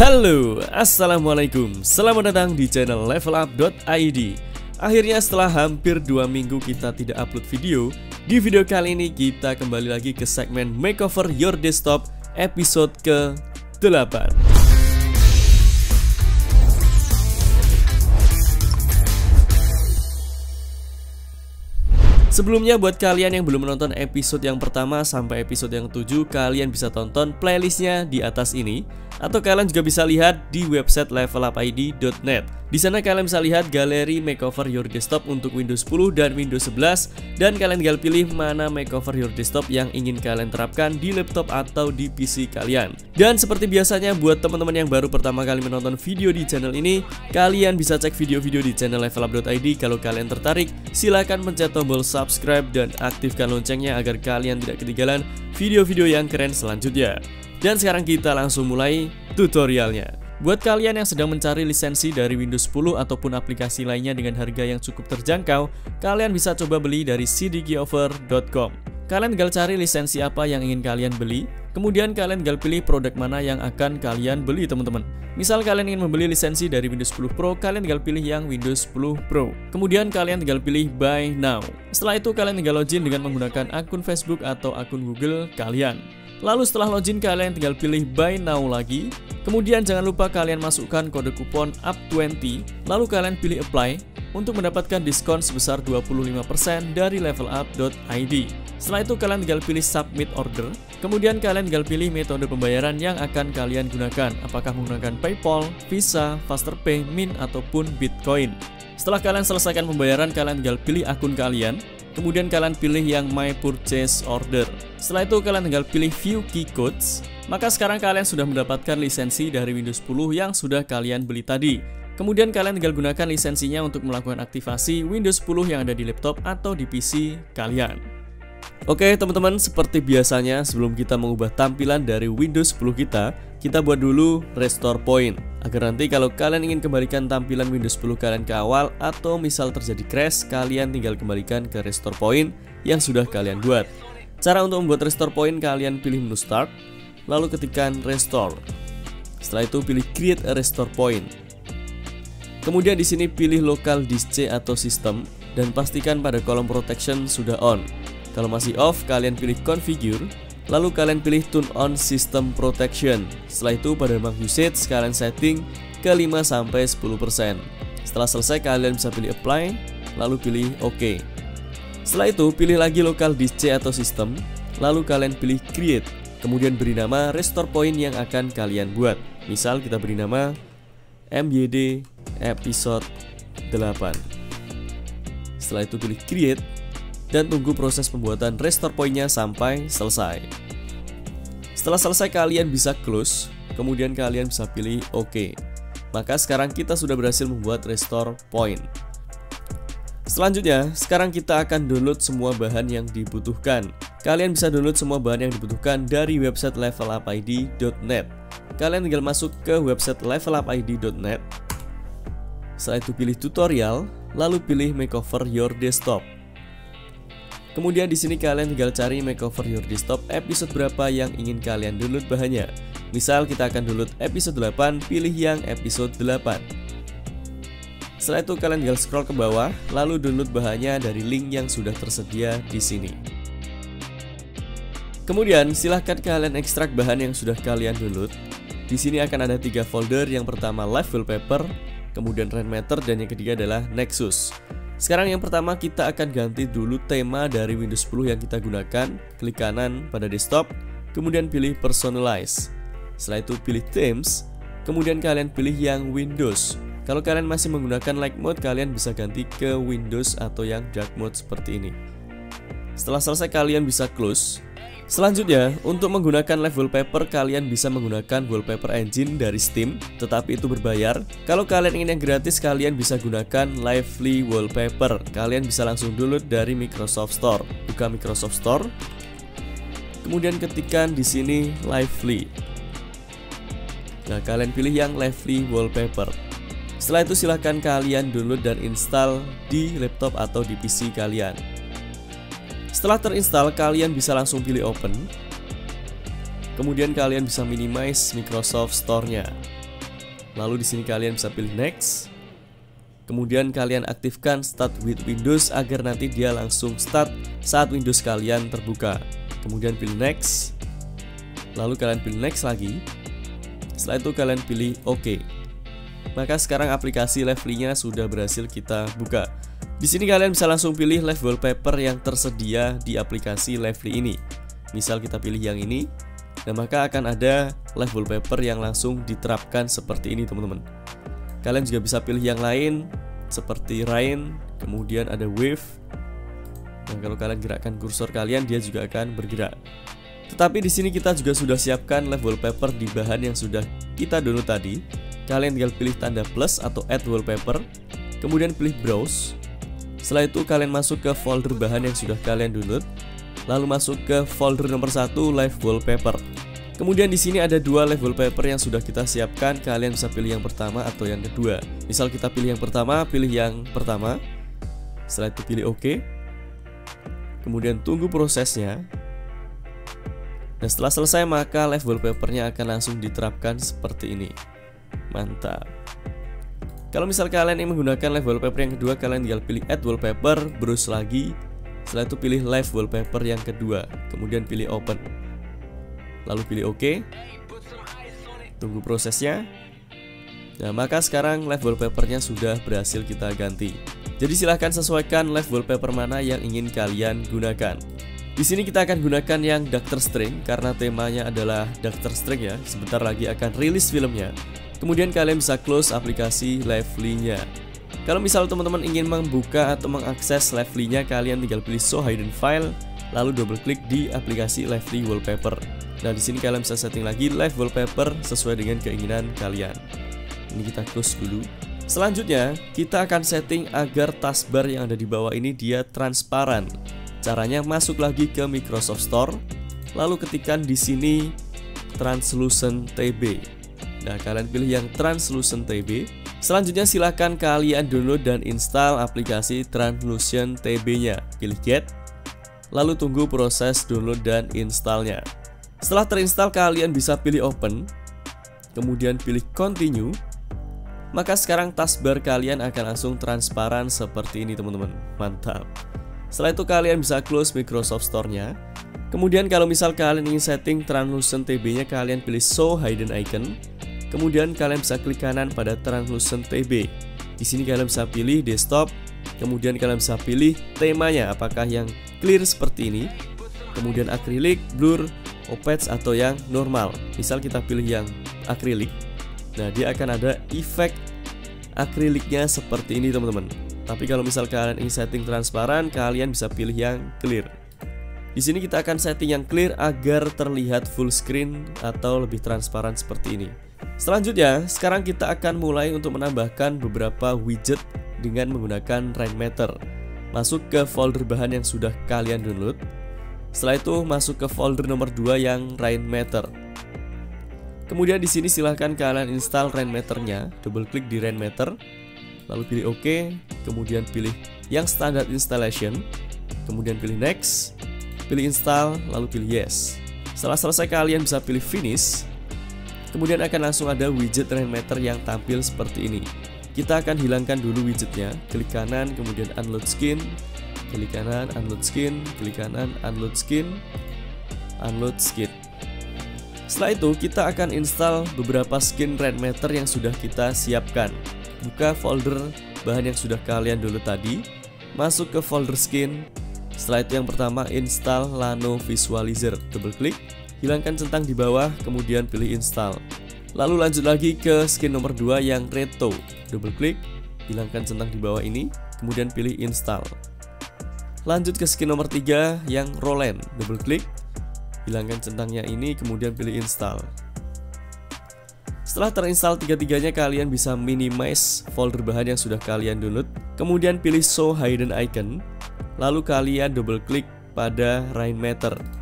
Halo, Assalamualaikum. Selamat datang di channel levelup.id Akhirnya setelah hampir 2 minggu kita tidak upload video Di video kali ini kita kembali lagi ke segmen Makeover Your Desktop episode ke-8 Sebelumnya buat kalian yang belum menonton episode yang pertama sampai episode yang 7 Kalian bisa tonton playlistnya di atas ini Atau kalian juga bisa lihat di website levelupid.net di sana kalian bisa lihat galeri makeover your desktop untuk Windows 10 dan Windows 11 dan kalian tinggal pilih mana makeover your desktop yang ingin kalian terapkan di laptop atau di PC kalian. Dan seperti biasanya buat teman-teman yang baru pertama kali menonton video di channel ini, kalian bisa cek video-video di channel levelup.id kalau kalian tertarik. Silahkan pencet tombol subscribe dan aktifkan loncengnya agar kalian tidak ketinggalan video-video yang keren selanjutnya. Dan sekarang kita langsung mulai tutorialnya. Buat kalian yang sedang mencari lisensi dari Windows 10 ataupun aplikasi lainnya dengan harga yang cukup terjangkau, kalian bisa coba beli dari cdgoffer.com. Kalian tinggal cari lisensi apa yang ingin kalian beli, kemudian kalian tinggal pilih produk mana yang akan kalian beli teman-teman. Misal kalian ingin membeli lisensi dari Windows 10 Pro, kalian tinggal pilih yang Windows 10 Pro. Kemudian kalian tinggal pilih Buy Now. Setelah itu kalian tinggal login dengan menggunakan akun Facebook atau akun Google kalian. Lalu setelah login kalian tinggal pilih buy now lagi. Kemudian jangan lupa kalian masukkan kode kupon UP20 Lalu kalian pilih apply untuk mendapatkan diskon sebesar 25% dari levelup.id Setelah itu kalian tinggal pilih submit order. Kemudian kalian tinggal pilih metode pembayaran yang akan kalian gunakan. Apakah menggunakan Paypal, Visa, Fasterpay, Mint, ataupun Bitcoin. Setelah kalian selesaikan pembayaran kalian tinggal pilih akun kalian Kemudian kalian pilih yang My Purchase Order. Setelah itu kalian tinggal pilih View Key Codes. Maka sekarang kalian sudah mendapatkan lisensi dari Windows 10 yang sudah kalian beli tadi. Kemudian kalian tinggal gunakan lisensinya untuk melakukan aktivasi Windows 10 yang ada di laptop atau di PC kalian. Oke teman-teman, seperti biasanya sebelum kita mengubah tampilan dari Windows 10 kita, kita buat dulu restore point agar nanti kalau kalian ingin kembalikan tampilan Windows 10 kalian ke awal atau misal terjadi crash kalian tinggal kembalikan ke restore point yang sudah kalian buat. Cara untuk membuat restore point kalian pilih menu start lalu ketikkan restore. Setelah itu pilih create a restore point. Kemudian di sini pilih local disk C atau sistem dan pastikan pada kolom protection sudah on. Kalau masih off kalian pilih configure Lalu kalian pilih turn on system protection. Setelah itu pada bank usage kalian setting ke 5 10%. Setelah selesai kalian bisa pilih apply, lalu pilih OK. Setelah itu pilih lagi local disk C atau sistem, lalu kalian pilih create. Kemudian beri nama restore point yang akan kalian buat. Misal kita beri nama MYD episode 8. Setelah itu pilih create dan tunggu proses pembuatan restore pointnya sampai selesai. Setelah selesai kalian bisa close, kemudian kalian bisa pilih OK. Maka sekarang kita sudah berhasil membuat restore point. Selanjutnya, sekarang kita akan download semua bahan yang dibutuhkan. Kalian bisa download semua bahan yang dibutuhkan dari website levelupid.net. Kalian tinggal masuk ke website levelupid.net. Setelah itu pilih tutorial, lalu pilih makeover your desktop. Kemudian di sini kalian tinggal cari makeover your desktop episode berapa yang ingin kalian download bahannya. Misal kita akan download episode 8, pilih yang episode 8. Setelah itu kalian tinggal scroll ke bawah, lalu download bahannya dari link yang sudah tersedia di sini. Kemudian silahkan kalian ekstrak bahan yang sudah kalian download. Di sini akan ada tiga folder, yang pertama Live Wallpaper, kemudian Rainmaker, dan yang ketiga adalah Nexus. Sekarang yang pertama kita akan ganti dulu tema dari Windows 10 yang kita gunakan. Klik kanan pada desktop Kemudian pilih personalize. Setelah itu pilih themes Kemudian kalian pilih yang Windows. Kalau kalian masih menggunakan light mode Kalian bisa ganti ke Windows atau yang dark mode seperti ini. Setelah selesai kalian bisa close Selanjutnya, untuk menggunakan live wallpaper kalian bisa menggunakan wallpaper engine dari Steam, tetapi itu berbayar. Kalau kalian ingin yang gratis, kalian bisa gunakan Lively Wallpaper. Kalian bisa langsung download dari Microsoft Store. Buka Microsoft Store. Kemudian ketikkan di sini Lively. Nah, kalian pilih yang Lively Wallpaper. Setelah itu silahkan kalian download dan install di laptop atau di PC kalian. Setelah terinstall, kalian bisa langsung pilih open. Kemudian kalian bisa minimize Microsoft Store-nya. Lalu di sini kalian bisa pilih next. Kemudian kalian aktifkan start with Windows agar nanti dia langsung start saat Windows kalian terbuka. Kemudian pilih next. Lalu kalian pilih next lagi. Setelah itu kalian pilih OK. Maka sekarang aplikasi Lively-nya sudah berhasil kita buka. Di sini kalian bisa langsung pilih live wallpaper yang tersedia di aplikasi Lively ini. Misal kita pilih yang ini, dan maka akan ada live wallpaper yang langsung diterapkan seperti ini teman-teman. Kalian juga bisa pilih yang lain seperti rain, kemudian ada wave. Dan kalau kalian gerakkan kursor kalian, dia juga akan bergerak. Tetapi di sini kita juga sudah siapkan live wallpaper di bahan yang sudah kita download tadi. Kalian tinggal pilih tanda plus atau add wallpaper, kemudian pilih browse. Setelah itu kalian masuk ke folder bahan yang sudah kalian download, lalu masuk ke folder nomor satu live wallpaper. Kemudian di sini ada dua level paper yang sudah kita siapkan. Kalian bisa pilih yang pertama atau yang kedua. Misal kita pilih yang pertama, pilih yang pertama. Setelah itu pilih OK. Kemudian tunggu prosesnya. Dan setelah selesai maka level papernya akan langsung diterapkan seperti ini. Mantap. Kalau misal kalian ingin menggunakan live wallpaper yang kedua, kalian tinggal pilih add wallpaper, browse lagi. Setelah itu pilih live wallpaper yang kedua, kemudian pilih open lalu pilih OK. Tunggu prosesnya. Nah, maka sekarang live wallpapernya sudah berhasil kita ganti. Jadi silahkan sesuaikan live wallpaper mana yang ingin kalian gunakan. Di sini kita akan gunakan yang Doctor Strange karena temanya adalah Doctor Strange ya. Sebentar lagi akan rilis filmnya. Kemudian kalian bisa close aplikasi Lively-nya. Kalau misal teman-teman ingin membuka atau mengakses Lively-nya, kalian tinggal pilih Show Hidden File, lalu double klik di aplikasi Lively Wallpaper. Nah, di sini kalian bisa setting lagi live wallpaper sesuai dengan keinginan kalian. Ini kita close dulu. Selanjutnya, kita akan setting agar taskbar yang ada di bawah ini dia transparan. Caranya masuk lagi ke Microsoft Store, lalu ketikkan di sini Translucent TB. Nah, kalian pilih yang Translucent TB. Selanjutnya silahkan kalian download dan install aplikasi Translucent TB-nya. Pilih Get, lalu tunggu proses download dan installnya. Setelah terinstall kalian bisa pilih open. Kemudian pilih continue. Maka sekarang taskbar kalian akan langsung transparan seperti ini teman-teman. Mantap. Setelah itu kalian bisa close Microsoft Store-nya. Kemudian kalau misal kalian ingin setting translucent TB nya kalian pilih show hidden icon Kemudian kalian bisa klik kanan pada translucent TB Di sini kalian bisa pilih desktop Kemudian kalian bisa pilih temanya apakah yang clear seperti ini Kemudian akrilik, blur, opaque atau yang normal. Misal kita pilih yang akrilik. Nah, dia akan ada efek akriliknya seperti ini, teman-teman. Tapi kalau misal kalian ingin setting transparan, kalian bisa pilih yang clear. Di sini kita akan setting yang clear agar terlihat full screen atau lebih transparan seperti ini. Selanjutnya, sekarang kita akan mulai untuk menambahkan beberapa widget dengan menggunakan Rainmaker. Masuk ke folder bahan yang sudah kalian download. Setelah itu masuk ke folder nomor 2 yang Rainmaker. Kemudian di sini silahkan kalian install Rainmaker-nya, double klik di Rainmaker, lalu pilih OK, kemudian pilih yang standard installation, kemudian pilih next, pilih install, lalu pilih yes. Setelah selesai kalian bisa pilih finish, kemudian akan langsung ada widget Rainmaker yang tampil seperti ini. Kita akan hilangkan dulu widgetnya, klik kanan, kemudian unload skin, klik kanan unload skin. Klik kanan unload skin. Unload skin. Setelah itu kita akan install beberapa skin Rainmaker yang sudah kita siapkan. Buka folder bahan yang sudah kalian dulu tadi. Masuk ke folder skin. Setelah itu yang pertama install Lano Visualizer. Double klik hilangkan centang di bawah kemudian pilih install. Lalu lanjut lagi ke skin nomor 2 yang Reto. Double klik hilangkan centang di bawah ini kemudian pilih install. Lanjut ke skin nomor 3 yang Roland. Double klik, hilangkan centangnya ini, kemudian pilih install. Setelah terinstall tiga-tiganya kalian bisa minimize folder bahan yang sudah kalian download. Kemudian pilih show hidden icon. Lalu kalian double klik pada Rainmaker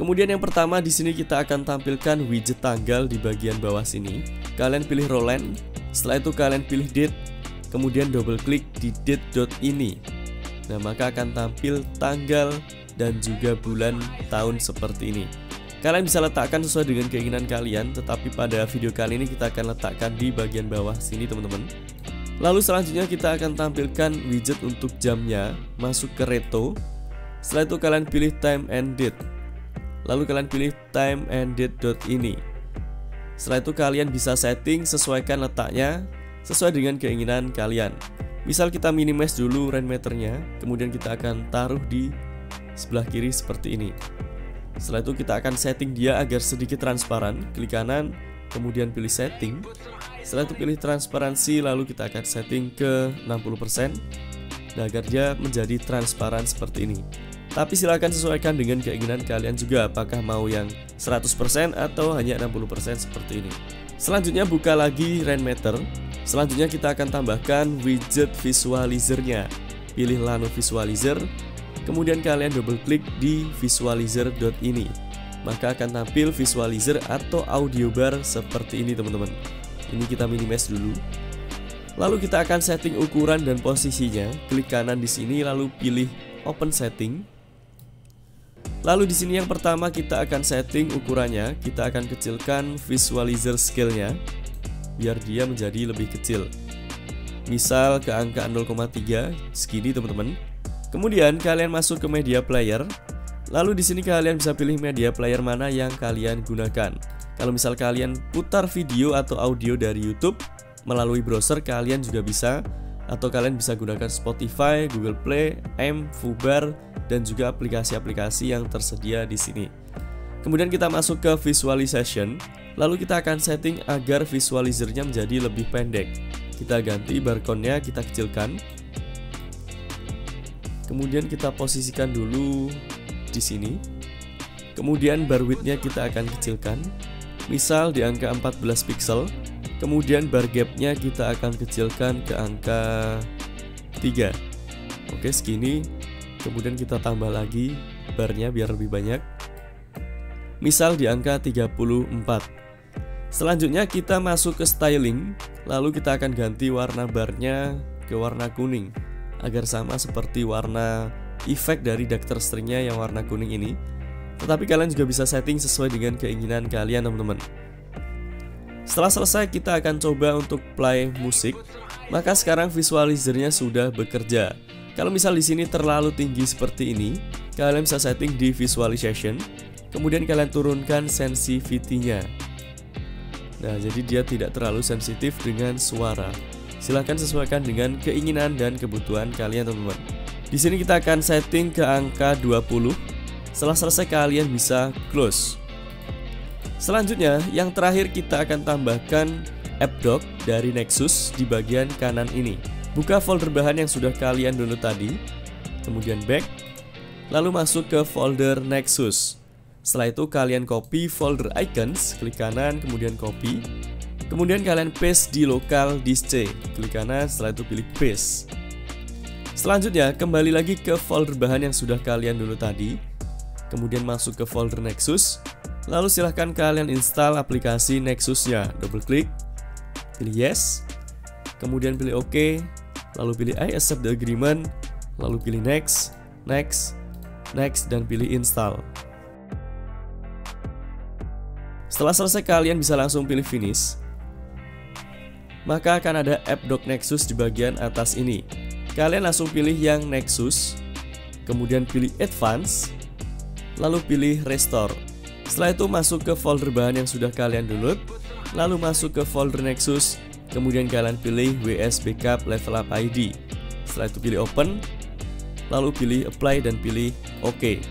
Kemudian yang pertama di sini kita akan tampilkan widget tanggal di bagian bawah sini Kalian pilih Roland Setelah itu kalian pilih date Kemudian double klik di date.ini Nah, maka akan tampil tanggal dan juga bulan tahun seperti ini. Kalian bisa letakkan sesuai dengan keinginan kalian, tetapi pada video kali ini kita akan letakkan di bagian bawah sini teman-teman. Lalu selanjutnya kita akan tampilkan widget untuk jamnya, masuk ke Reto. Setelah itu kalian pilih time and date. Lalu kalian pilih time and date ini. Setelah itu kalian bisa setting sesuaikan letaknya sesuai dengan keinginan kalian. Misal kita minimize dulu rainmeternya, kemudian kita akan taruh di sebelah kiri seperti ini. Setelah itu kita akan setting dia agar sedikit transparan, klik kanan, kemudian pilih setting. Setelah itu pilih transparansi, lalu kita akan setting ke 60%, nah, agar dia menjadi transparan seperti ini. Tapi silahkan sesuaikan dengan keinginan kalian juga apakah mau yang 100% atau hanya 60% seperti ini. Selanjutnya buka lagi Rainmeter. Selanjutnya kita akan tambahkan widget visualizernya. Pilih Lano Visualizer, kemudian kalian double klik di visualizer.ini. Maka akan tampil visualizer atau audio bar seperti ini teman-teman. Ini kita minimize dulu. Lalu kita akan setting ukuran dan posisinya. Klik kanan di sini lalu pilih open setting. Lalu di sini yang pertama kita akan setting ukurannya, kita akan kecilkan visualizer scale-nya biar dia menjadi lebih kecil. Misal ke angka 0,3 segini teman-teman. Kemudian kalian masuk ke media player. Lalu di sini kalian bisa pilih media player mana yang kalian gunakan. Kalau misal kalian putar video atau audio dari YouTube melalui browser kalian juga bisa atau kalian bisa gunakan Spotify, Google Play, M, Fubar, dan juga aplikasi-aplikasi yang tersedia di sini. Kemudian kita masuk ke visualization, lalu kita akan setting agar visualizernya menjadi lebih pendek. Kita ganti barcode-nya, kita kecilkan. Kemudian kita posisikan dulu di sini. Kemudian bar width-nya kita akan kecilkan. Misal di angka 14 pixel. Kemudian bar gap-nya kita akan kecilkan ke angka 3 Oke segini. Kemudian kita tambah lagi barnya biar lebih banyak. Misal di angka 34 Selanjutnya kita masuk ke styling Lalu kita akan ganti warna barnya ke warna kuning Agar sama seperti warna efek dari Doctor Stringnya yang warna kuning ini. Tetapi kalian juga bisa setting sesuai dengan keinginan kalian teman-teman setelah selesai kita akan coba untuk play musik. Maka sekarang visualizernya sudah bekerja. Kalau misal di sini terlalu tinggi seperti ini, kalian bisa setting di visualization. Kemudian kalian turunkan sensitivity-nya. Nah, jadi dia tidak terlalu sensitif dengan suara. Silahkan sesuaikan dengan keinginan dan kebutuhan kalian, teman-teman. Di sini kita akan setting ke angka 20. Setelah selesai kalian bisa close. Selanjutnya, yang terakhir kita akan tambahkan AppDoc dari Nexus di bagian kanan ini. Buka folder bahan yang sudah kalian download tadi, kemudian back, lalu masuk ke folder Nexus. Setelah itu kalian copy folder icons, klik kanan, kemudian copy. Kemudian kalian paste di local disk C, klik kanan, setelah itu pilih paste. Selanjutnya, kembali lagi ke folder bahan yang sudah kalian download tadi. Kemudian masuk ke folder Nexus, Lalu silahkan kalian install aplikasi Nexusnya. Double klik, pilih yes, kemudian pilih OK, lalu pilih I accept the agreement, lalu pilih next, next, next, dan pilih install. Setelah selesai kalian bisa langsung pilih finish. Maka akan ada app dock Nexus di bagian atas ini. Kalian langsung pilih yang Nexus, kemudian pilih Advance, lalu pilih Restore. Setelah itu masuk ke folder bahan yang sudah kalian download, lalu masuk ke folder Nexus, kemudian kalian pilih WS Backup Level Up ID. Setelah itu pilih Open, lalu pilih Apply dan pilih OK.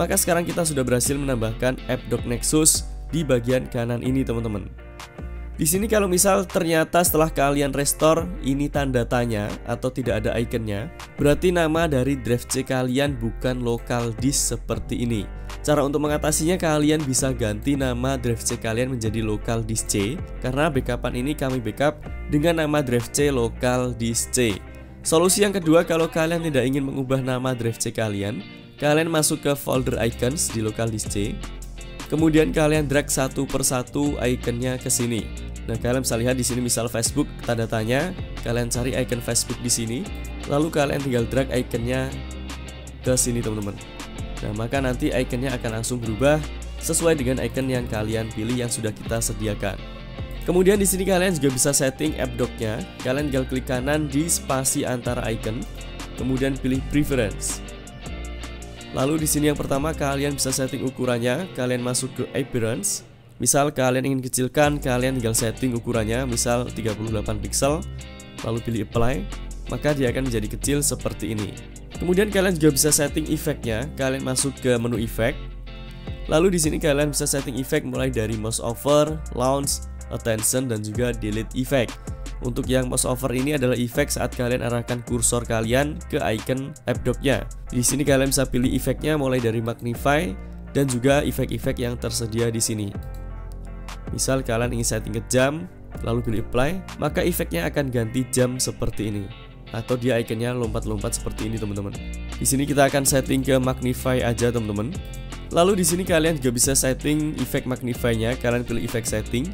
Maka sekarang kita sudah berhasil menambahkan App Dock Nexus di bagian kanan ini teman-teman. Di sini kalau misal ternyata setelah kalian restore ini tanda tanya atau tidak ada ikonnya, berarti nama dari drive C kalian bukan local disk seperti ini. Cara untuk mengatasinya kalian bisa ganti nama drive C kalian menjadi local disk C karena backupan ini kami backup dengan nama drive C local disk C. Solusi yang kedua kalau kalian tidak ingin mengubah nama drive C kalian, kalian masuk ke folder icons di local disk C, Kemudian kalian drag satu persatu ikonnya ke sini. Nah, kalian bisa lihat di sini misal Facebook tanda tanya, kalian cari icon Facebook di sini, lalu kalian tinggal drag ikonnya ke sini, teman-teman. Nah, maka nanti ikonnya akan langsung berubah sesuai dengan icon yang kalian pilih yang sudah kita sediakan. Kemudian di sini kalian juga bisa setting app dock-nya. Kalian tinggal klik kanan di spasi antara icon, kemudian pilih preference. Lalu di sini yang pertama kalian bisa setting ukurannya, kalian masuk ke appearance. Misal kalian ingin kecilkan, kalian tinggal setting ukurannya, misal 38 pixel, lalu pilih apply, maka dia akan menjadi kecil seperti ini. Kemudian kalian juga bisa setting efeknya, kalian masuk ke menu efek. Lalu di sini kalian bisa setting efek mulai dari mouse over, launch, attention dan juga delete effect. Untuk yang mouse over ini adalah efek saat kalian arahkan kursor kalian ke icon app dock-nya. Di sini kalian bisa pilih efeknya mulai dari magnify dan juga efek-efek yang tersedia di sini. Misal kalian ingin setting ke jam, lalu pilih apply, maka efeknya akan ganti jam seperti ini. Atau dia ikonnya lompat-lompat seperti ini teman-teman. Di sini kita akan setting ke magnify aja teman-teman. Lalu di sini kalian juga bisa setting efek magnify-nya, kalian pilih efek setting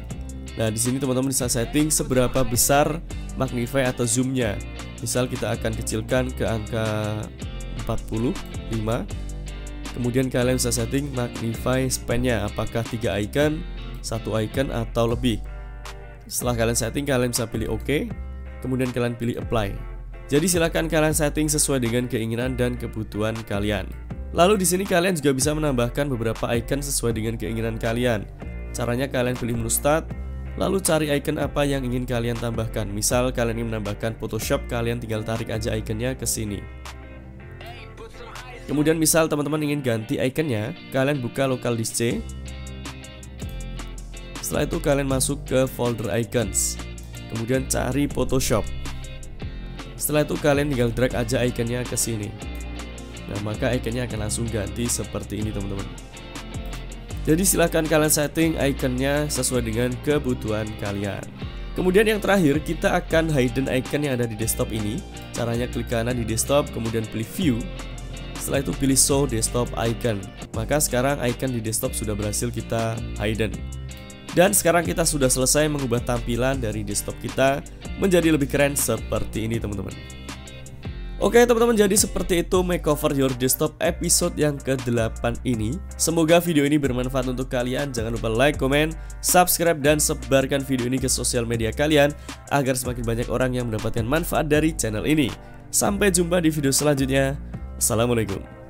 Nah, di sini teman-teman bisa setting seberapa besar magnify atau zoomnya. Misal kita akan kecilkan ke angka 45. Kemudian kalian bisa setting magnify span-nya, apakah tiga icon, satu icon atau lebih. Setelah kalian setting, kalian bisa pilih OK, kemudian kalian pilih apply. Jadi silakan kalian setting sesuai dengan keinginan dan kebutuhan kalian. Lalu di sini kalian juga bisa menambahkan beberapa icon sesuai dengan keinginan kalian. Caranya kalian pilih menu start, Lalu cari icon apa yang ingin kalian tambahkan. Misal kalian ingin menambahkan Photoshop, kalian tinggal tarik aja iconnya ke sini. Kemudian misal teman-teman ingin ganti iconnya, kalian buka local disk C. Setelah itu kalian masuk ke folder icons. Kemudian cari Photoshop. Setelah itu kalian tinggal drag aja iconnya ke sini. Nah, maka iconnya akan langsung ganti seperti ini teman-teman. Jadi silahkan kalian setting iconnya sesuai dengan kebutuhan kalian. Kemudian yang terakhir kita akan hidden icon yang ada di desktop ini. Caranya klik kanan di desktop kemudian pilih view. Setelah itu pilih show desktop icon. Maka sekarang icon di desktop sudah berhasil kita hidden. Dan sekarang kita sudah selesai mengubah tampilan dari desktop kita menjadi lebih keren seperti ini teman-teman. Oke teman-teman jadi seperti itu makeover your desktop episode yang ke-8 ini. Semoga video ini bermanfaat untuk kalian. Jangan lupa like, komen, subscribe, dan sebarkan video ini ke sosial media kalian Agar semakin banyak orang yang mendapatkan manfaat dari channel ini. Sampai jumpa di video selanjutnya. Assalamualaikum